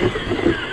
you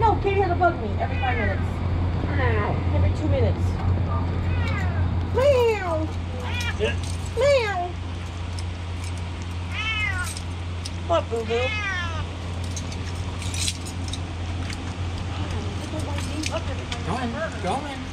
No, Katie had to bug me every five minutes. Every two minutes. Meow. Meow. What, boo boo? Go in, go in.